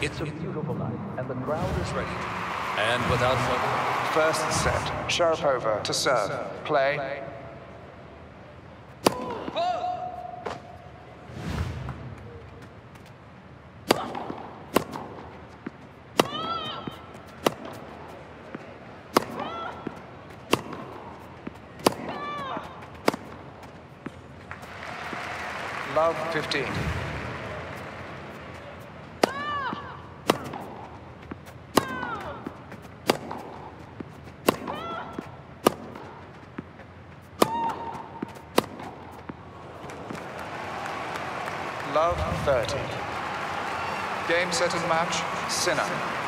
It's a beautiful night, and the crowd is ready. And without further First set. Sharapova to serve. Play. Love 15. Love 30. Game, set, and match, Sinner.